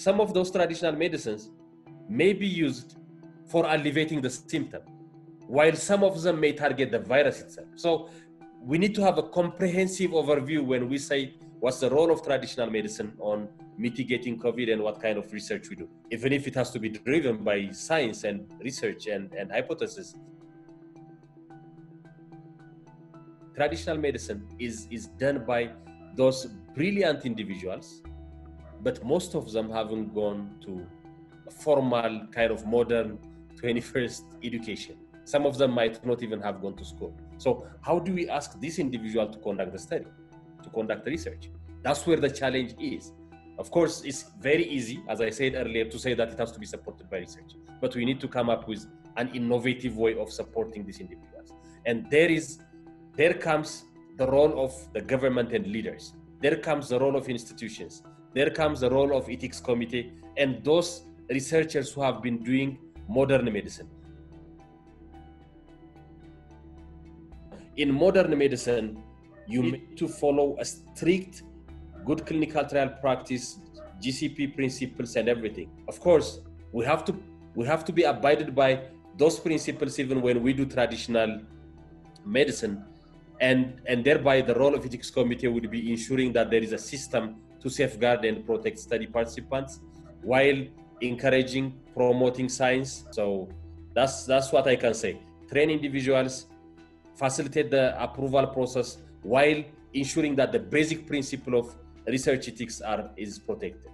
some of those traditional medicines may be used for alleviating the symptom, while some of them may target the virus itself. So we need to have a comprehensive overview when we say what's the role of traditional medicine on mitigating COVID and what kind of research we do, even if it has to be driven by science and research and, and hypothesis. Traditional medicine is, is done by those brilliant individuals, but most of them haven't gone to a formal kind of modern 21st education. Some of them might not even have gone to school. So, how do we ask this individual to conduct the study, to conduct the research? That's where the challenge is. Of course, it's very easy, as I said earlier, to say that it has to be supported by research. But we need to come up with an innovative way of supporting these individuals. And there is, there comes the role of the government and leaders. There comes the role of institutions. There comes the role of ethics committee and those researchers who have been doing modern medicine. In modern medicine, you need to follow a strict good clinical trial practice, GCP principles and everything. Of course, we have to we have to be abided by those principles even when we do traditional medicine and and thereby the role of ethics committee would be ensuring that there is a system to safeguard and protect study participants while encouraging promoting science. So that's that's what i can say. Train individuals facilitate the approval process while ensuring that the basic principle of research ethics are is protected